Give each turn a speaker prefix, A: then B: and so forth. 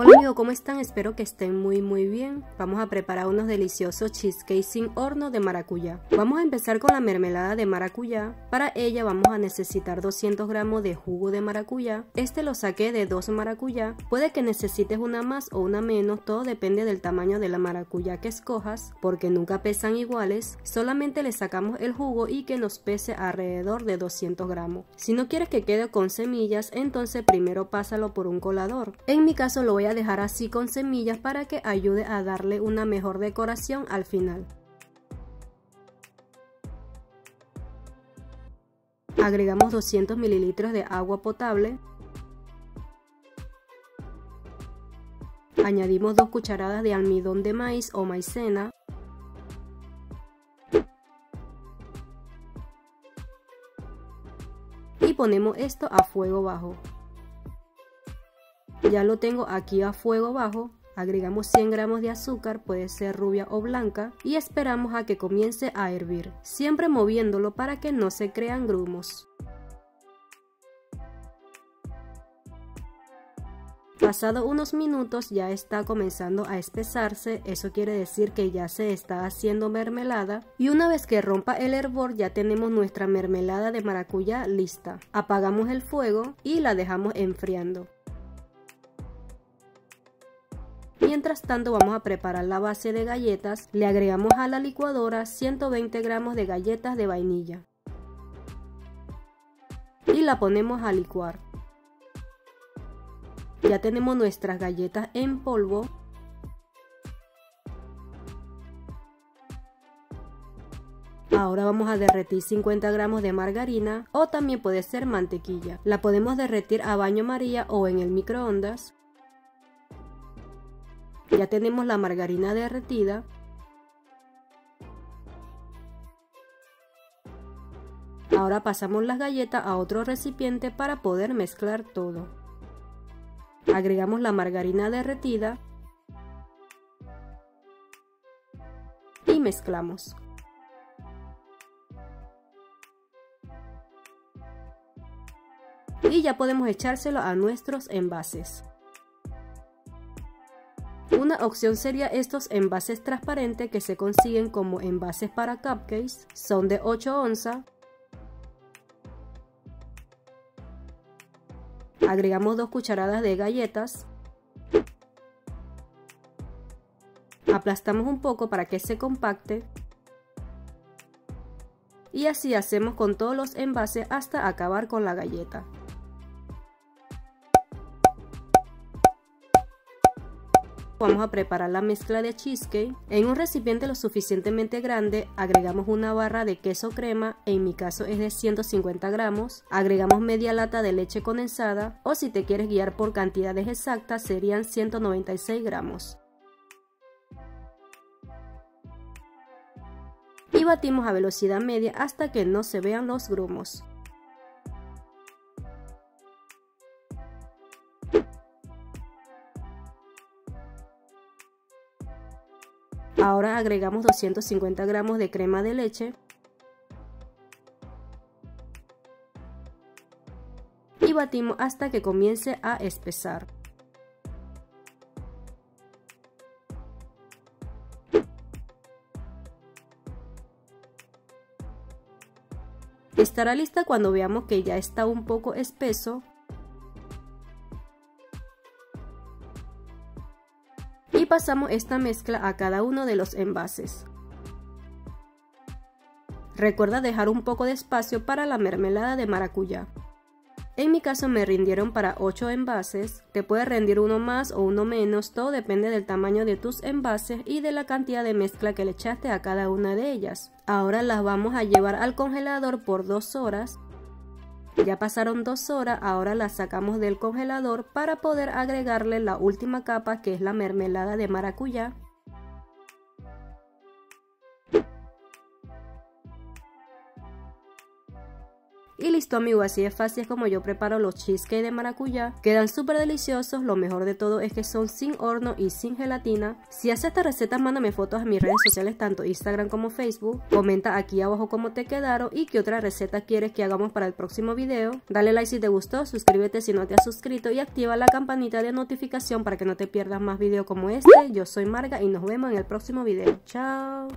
A: Hola amigos, ¿cómo están? Espero que estén muy muy bien. Vamos a preparar unos deliciosos cheesecake sin horno de maracuyá. Vamos a empezar con la mermelada de maracuyá. Para ella vamos a necesitar 200 gramos de jugo de maracuyá. Este lo saqué de dos maracuyá. Puede que necesites una más o una menos, todo depende del tamaño de la maracuyá que escojas, porque nunca pesan iguales. Solamente le sacamos el jugo y que nos pese alrededor de 200 gramos. Si no quieres que quede con semillas, entonces primero pásalo por un colador. En mi caso lo voy a dejar así con semillas para que ayude a darle una mejor decoración al final. Agregamos 200 mililitros de agua potable. Añadimos 2 cucharadas de almidón de maíz o maicena. Y ponemos esto a fuego bajo. Ya lo tengo aquí a fuego bajo. Agregamos 100 gramos de azúcar, puede ser rubia o blanca, y esperamos a que comience a hervir, siempre moviéndolo para que no se crean grumos. Pasado unos minutos ya está comenzando a espesarse, eso quiere decir que ya se está haciendo mermelada y una vez que rompa el hervor ya tenemos nuestra mermelada de maracuyá lista. Apagamos el fuego y la dejamos enfriando. Mientras tanto vamos a preparar la base de galletas. Le agregamos a la licuadora 120 gramos de galletas de vainilla. Y la ponemos a licuar. Ya tenemos nuestras galletas en polvo. Ahora vamos a derretir 50 gramos de margarina o también puede ser mantequilla. La podemos derretir a baño maría o en el microondas. Ya tenemos la margarina derretida. Ahora pasamos las galletas a otro recipiente para poder mezclar todo. Agregamos la margarina derretida y mezclamos. Y ya podemos echárselo a nuestros envases. Una opción sería estos envases transparentes que se consiguen como envases para cupcakes. Son de 8 onzas. Agregamos 2 cucharadas de galletas. Aplastamos un poco para que se compacte. Y así hacemos con todos los envases hasta acabar con la galleta. Vamos a preparar la mezcla de cheesecake. En un recipiente lo suficientemente grande agregamos una barra de queso crema, en mi caso es de 150 gramos. Agregamos media lata de leche condensada o si te quieres guiar por cantidades exactas serían 196 gramos. Y batimos a velocidad media hasta que no se vean los grumos. Ahora agregamos 250 gramos de crema de leche. Y batimos hasta que comience a espesar. Estará lista cuando veamos que ya está un poco espeso pasamos esta mezcla a cada uno de los envases. Recuerda dejar un poco de espacio para la mermelada de maracuyá. En mi caso me rindieron para 8 envases, te puede rendir uno más o uno menos, todo depende del tamaño de tus envases y de la cantidad de mezcla que le echaste a cada una de ellas. Ahora las vamos a llevar al congelador por 2 horas ya pasaron dos horas, ahora la sacamos del congelador para poder agregarle la última capa que es la mermelada de maracuyá. Y listo amigo, así es fácil como yo preparo los cheesecake de maracuyá. Quedan súper deliciosos, lo mejor de todo es que son sin horno y sin gelatina. Si haces esta receta, mándame fotos a mis redes sociales, tanto Instagram como Facebook. Comenta aquí abajo cómo te quedaron y qué otra receta quieres que hagamos para el próximo video. Dale like si te gustó, suscríbete si no te has suscrito y activa la campanita de notificación para que no te pierdas más videos como este. Yo soy Marga y nos vemos en el próximo video. Chao.